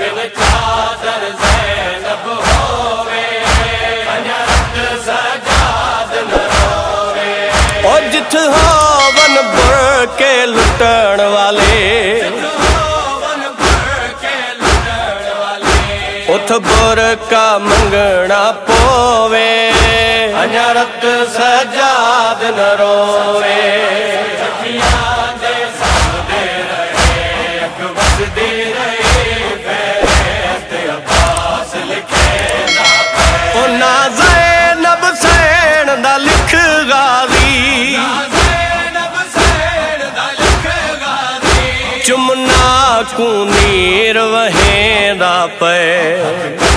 Bill चादर ज़ैनब होवे अनत सजाद न होवे ओ जिथ होवन बुरके लुटण वाले उथ बुरका मंगना पोवे। अनत सजाद न रोवे। कुनेर वहेंदा पे।